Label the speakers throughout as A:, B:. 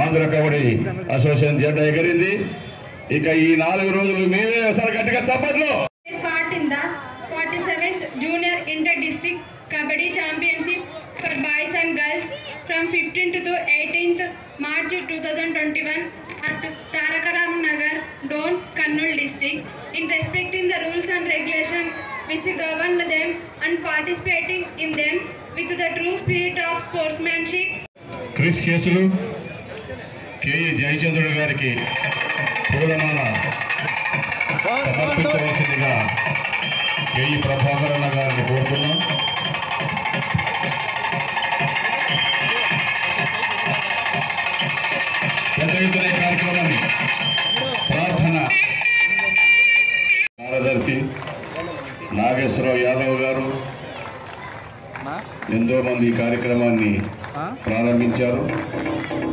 A: Andhra kabaddi association జెండా ఎగిరింది ఇక ఈ నాలుగు రోజులు మీరే ఒకసారి గట్టిగా చప్పట్లు
B: in the 47th Junior Inter-District Kabaddi Championship for boys and girls from 15th to 18th March 2021 at Tarakaram Nagar, Don, Kannur district in respecting the rules and regulations which govern them and participating in them with the true spirit of sportsmanship
A: క్రిస్ చేసులు K E జయచంద్రుడు గారికి పూలమాల సమర్పించవలసిందిగా K E ప్రభాకరణ గారిని కోరుతున్నాం. పెద్ద ఎత్తున కార్యక్రమాన్ని ప్రార్థన కార్యదర్శి నాగేశ్వరరావు యాదవ్ గారు ఎంతో మంది ఈ కార్యక్రమాన్ని ప్రారంభించారు.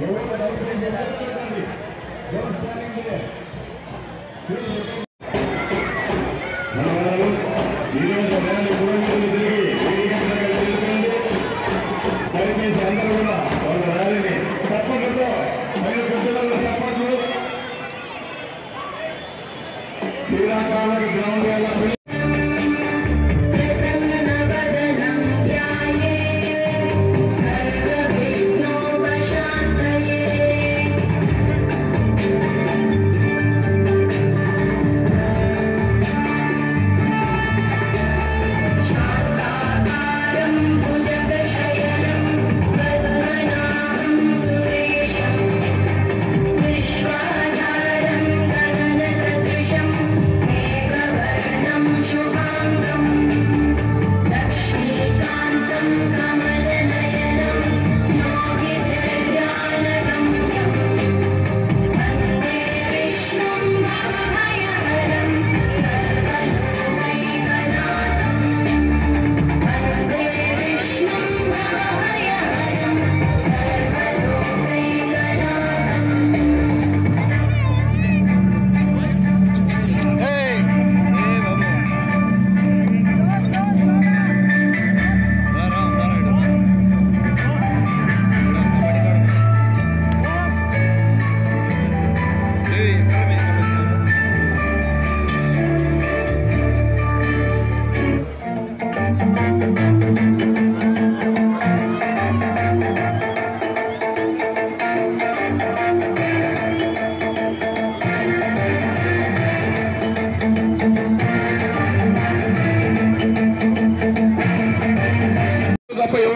A: ఎవరు దయచేసి ఎక్కడికి డోంట్ స్టాండింగ్ దేర్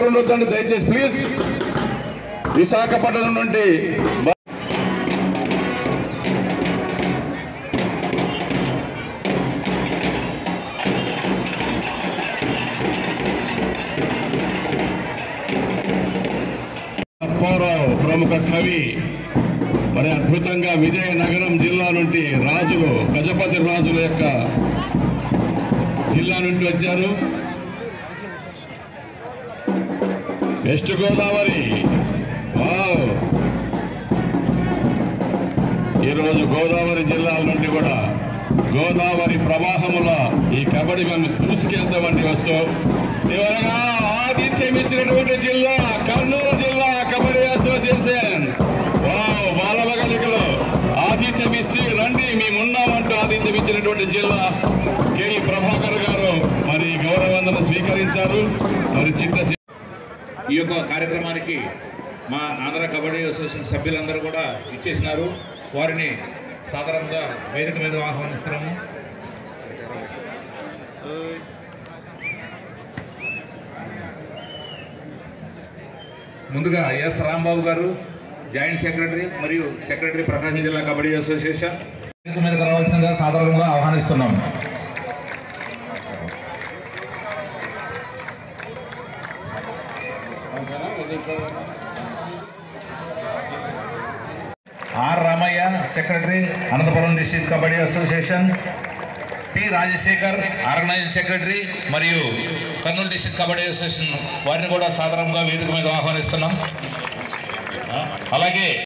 A: ఎవరు ఉండొద్దండి దయచేసి ప్లీజ్. విశాఖపట్నం నుండి బ- అప్పారావు ప్రముఖ కవి మరి అద్భుతంగా విజయనగరం జిల్లా నుండి రాజులు గజపతి రాజుల యొక్క జిల్లా నుండి వచ్చారు. వెస్ట్ గోదావరి. వావ్. ఈరోజు గోదావరి జిల్లాల నుండి కూడా గోదావరి ప్రవాహముల ఈ కబడ్డీ మేము దూసుకెళ్తామండి వస్తూ చివరగా ఆతిథ్యం ఇచ్చినటువంటి జిల్లా కర్నూలు జిల్లా కబడ్డీ అసోసియేషన్. వావ్ బాలబగలికలో ఆతిథ్యం ఇస్తూ రండి మేమున్నామంటూ ఇచ్చినటువంటి జిల్లా కె. ప్రభాకర్ గారు మరి గౌరవందన స్వీకరించారు. మరి చిత్త
C: ఈ యొక్క కార్యక్రమానికి మా ఆంధ్ర కబడ్డీ అసోసియేషన్ సభ్యులందరూ కూడా ఇచ్చేసినారు. వారిని సాధారణంగా వేదిక మీద ఆహ్వానిస్తున్నాము. ముందుగా ఎస్ రాంబాబు గారు జాయింట్ సెక్రటరీ మరియు సెక్రటరీ ప్రకాశం జిల్లా కబడ్డీ అసోసియేషన్. వేదిక మీదకి రావాల్సిందిగా సాధారణంగా ఆహ్వానిస్తున్నాము. R Ramayya secretary Anantapuram district kabaddi association P Rajasekhar organizing secretary మరియు కర్నూలు డిస్ట్రిక్ట్ కబడ్డీ అసోసియేషన్ వారిని కూడా సాధారణంగా వేదిక మీద ఆహ్వానిస్తున్నాం. అలాగే